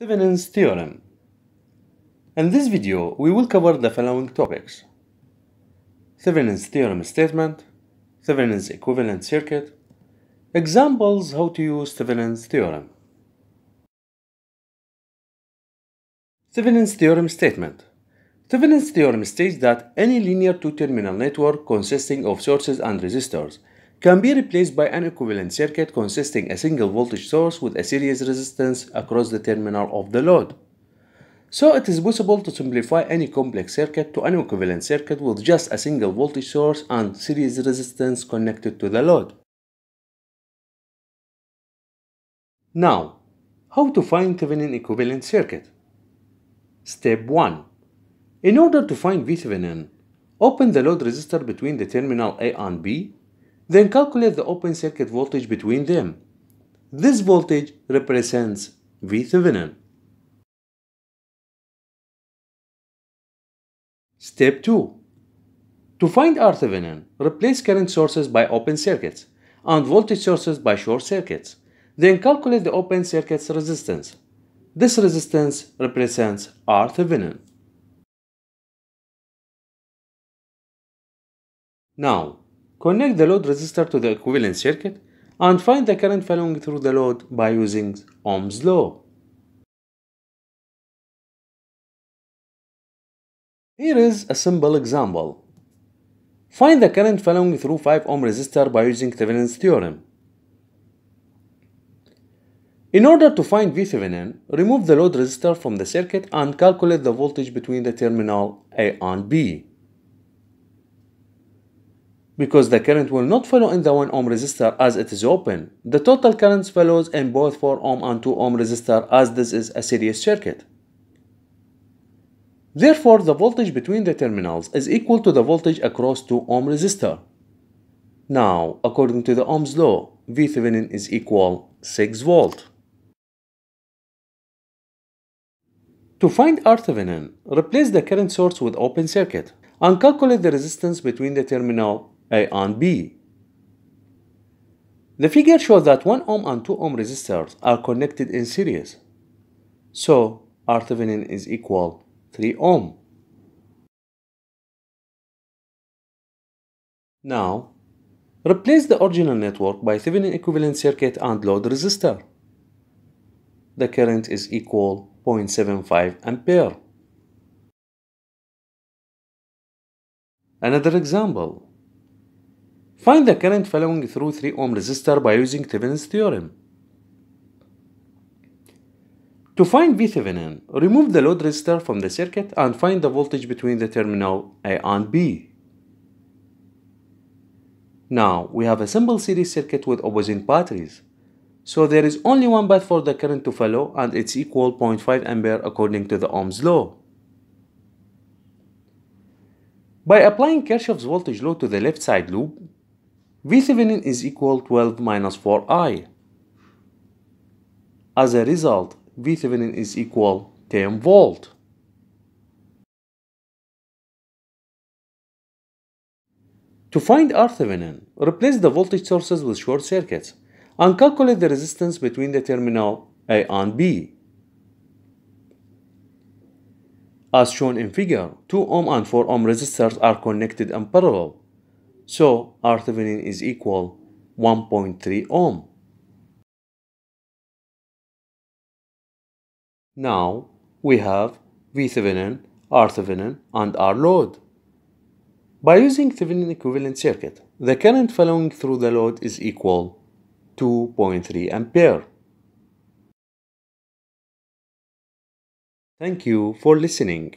Thevenin's theorem. In this video, we will cover the following topics. Thevenin's theorem statement, Thevenin's equivalent circuit, examples how to use Thevenin's theorem. Thevenin's theorem statement. Thevenin's theorem states that any linear two-terminal network consisting of sources and resistors can be replaced by an equivalent circuit consisting a single voltage source with a series resistance across the terminal of the load. So it is possible to simplify any complex circuit to an equivalent circuit with just a single voltage source and series resistance connected to the load. Now, how to find Thevenin equivalent circuit? Step 1. In order to find VThevenin, open the load resistor between the terminal A and B then calculate the open circuit voltage between them. This voltage represents VThevenin. Step 2. To find RThevenin, replace current sources by open circuits and voltage sources by short circuits. Then calculate the open circuit's resistance. This resistance represents RThevenin. Now, Connect the load resistor to the equivalent circuit and find the current flowing through the load by using Ohm's law. Here is a simple example. Find the current flowing through 5 ohm resistor by using Thevenin's theorem. In order to find VThevenin, remove the load resistor from the circuit and calculate the voltage between the terminal A and B because the current will not follow in the 1 ohm resistor as it is open. The total current follows in both 4 ohm and 2 ohm resistor as this is a series circuit. Therefore, the voltage between the terminals is equal to the voltage across 2 ohm resistor. Now, according to the Ohm's law, VThevenin is equal 6 volt. To find RThevenin, replace the current source with open circuit and calculate the resistance between the terminal a and B. The figure shows that 1 ohm and 2 ohm resistors are connected in series. So RThevenin is equal 3 ohm. Now, replace the original network by Thevenin equivalent circuit and load resistor. The current is equal 0.75 ampere. Another example. Find the current flowing through 3 ohm resistor by using Thevenin's theorem. To find V VThevenin, remove the load resistor from the circuit and find the voltage between the terminal A and B. Now, we have a simple series circuit with opposing batteries. So there is only one path for the current to follow and it's equal 0.5 ampere according to the Ohm's law. By applying Kirchhoff's voltage law to the left side loop, VThevenin is equal 12 minus 4i. As a result, VThevenin is equal 10 volt. To find RThevenin, replace the voltage sources with short circuits and calculate the resistance between the terminal A and B. As shown in figure, 2 ohm and 4 ohm resistors are connected in parallel. So RThevenin is equal 1.3 ohm. Now we have VThevenin, RThevenin and R load. By using Thevenin equivalent circuit, the current flowing through the load is equal 2.3 ampere. Thank you for listening.